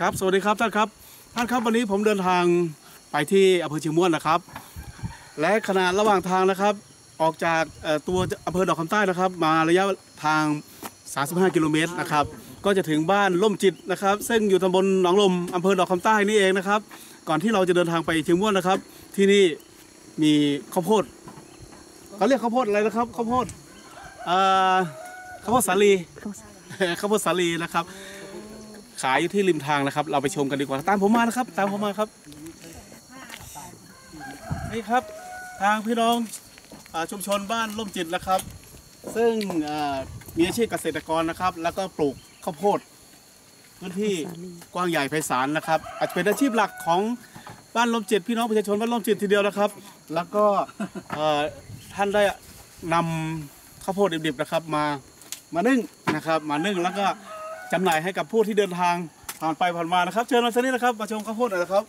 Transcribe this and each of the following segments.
ครับสวัสดีครับท่านครับท่านครับวันนี้ผมเดินทางไปที่อำเภอเชียงม่วนนะครับ และขณะระหว่างทางนะครับ ออกจากเอ่อตัวอำเภอดอกคำใต้นะครับ มาระยะทาง 35 กิโลเมตรนะครับ ก็จะถึงบ้านล่มจิตนะครับ ซึ่งอยู่ตำบลหนองลมอำเภอดอกคำใต้นี่เองนะครับ ก่อนที่เราจะเดินทางไปเชียงม่วนนะครับ ที่นี่มีข้าวโพดเขาเรียกข้าวโพดอะไรนะครับข้าวโพดเอ่อข้าวโพดสาลีข้าวโพดสาลีนะครับ ขายอยู่ที่ริมทางนะครับ เราไปชมกันดีกว่า ตามผมมานะครับ ตามผมมาครับนี่ครับทางพี่น้องอชุมชนบ้านร่มจิตนะครับ ซึ่งมีอาชีพเกษตรกรนะครับ แล้วก็ปลูกข้าวโพดพื้นที่กว้างใหญ่ไพศาลนะครับ อาจจะเป็นอาชีพหลักของบ้านร่มจิตพี่น้องประชาชนบ้านร่มจิตทีเดียวนะครับ แล้วก็ท่านได้นำข้าวโพดดิบๆนะครับ มามานึ่งนะครับ มานึ่งแล้วก็ จำหน่ายให้กับผู้ที่เดินทางผ่านไปผ่านมานะครับ เชิญมาสักนิดนะครับ มาชมข้าวโพดหน่อยนะครับ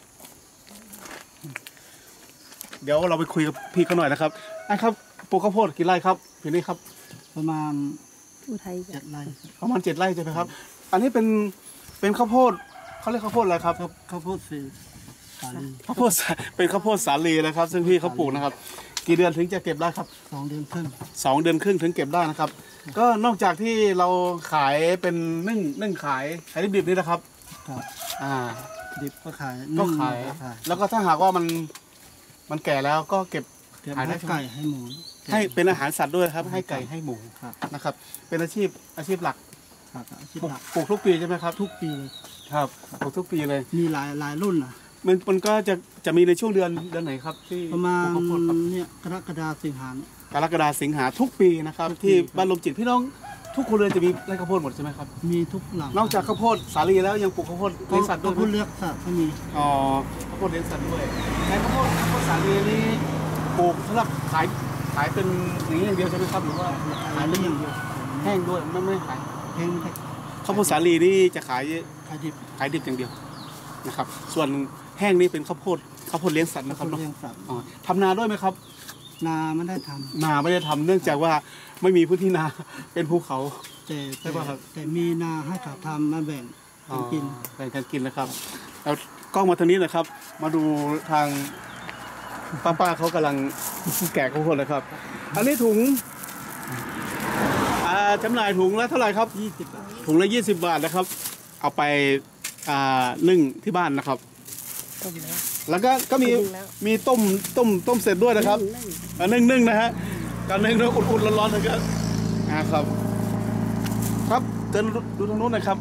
เดี๋ยวเราไปคุยกับพี่เขาหน่อยนะครับอันครับปลูกข้าวโพดกี่ไร่ครับพี่นี่ครับ ประมาณอุทัยเจ็ดไร่ประมาณเจ็ดไร่ใช่ไหมครับ อันนี้เป็นเป็นข้าวโพดเขาเรียกข้าวโพดอะไรครับ ข้าวข้าวโพดสีสาลีข้าวโพดสาเป็นข้าวโพดสาลีนะครับ ซึ่งพี่เขาปลูกนะครับ กี่เดือนถึงจะเก็บได้ครับสองเดือนครึ่งสองเดือนครึ่งถึงเก็บได้นะครับ ก็นอกจากที่เราขายเป็นนึ่งนึ่งขายขายดิบๆนี่นะครับ ครับอ่า ดิบก็ขายก็ขาย นึ่งก็ขายแล้วก็ถ้าหากว่ามันมันแก่แล้วก็เก็บ เก็บขายได้ให้ใช่ไหม ไก่ให้หมู ให้เป็นอาหารสัตว์ด้วยครับ ให้ไก่ให้หมูครับ นะครับ เป็นอาชีพอาชีพหลักครับอาชีพปลูกหลักปลูกทุกปีใช่ไหมครับ ทุกปีเลยครับปลูกทุกปีเลย มีหลายหลายรุ่นนะ มันมันก็จะจะมีในช่วงเดือนเดือนไหนครับที่ประมาณปลูกข้าวโพดครับเนี่ยกรกฎาสิงหาเนี่ย กรกฎาสิงหาทุกปีนะครับ ทุกปีที่ครับ บ้านลมจิตพี่น้องทุกคนเรือนจะมีไร่ข้าวโพดหมดใช่ไหมครับมีทุกหลังนอกจากข้าวโพดสาลีแล้วยังปลูกข้าวโพดก็เลี้ยงสัตว์ด้ก็วยไหพูดมเลือกสัตว์ก็มีอ๋อข้าวโพดเลี้ยงสัตว์ด้วยในข้าวโพดข้าวโพดสาลีนี่ปลูกสำหรับขายขายเป็นอย่างนี้อย่างเดียวใช่ไหมครับหรือว่าขายเป็นอย่างเดียวแห้งด้วยไม่ไม่ขายเพลงไม่ข้าวโพดสาลีนี่จะขายขายดิบขายดิบอย่างเดียวนะครับ ส่วน แห้งนี่เป็นข้าวโพดข้าวโพดเลี้ยงสัตว์ก็นะครับพูดเนาะเลี้ยงสัตว์อ๋อทำนาด้วยไหมครับ นาไม่ได้ทนาไม่ได้ทำเนื่องจากว่าไม่มีพื้นที่นาเป็นภูเขาำแต่ใช่ป่ะครับ แต่มีนาให้เขาทำมาแบ่งกันกินอ๋อแบ่งกันกินนะครับแล้วกล้องมาทางนี้หนะครับ มาดูทางป้าป้าๆเขากำลังแกะข้าวโพดเลยครับ อันนี้ถุงอ่าจำหน่ายถุงละเท่าไหร่ครับยี่สิบบาทถุงละ 20 บาทนะครับ เอาไปอ่านึ่งที่บ้านนะครับ ต้มแล้ว แล้วก็ก็มีนึ่งแล้ว มีต้มต้มต้มเสร็จด้วยนะครับนึ่งอ่านึ่งนึ่งนะฮะการนึ่งด้วยอุ่นๆร้อนๆนะครับอ่าครับ ครับเดินดูดูทางนู้นหนะครับ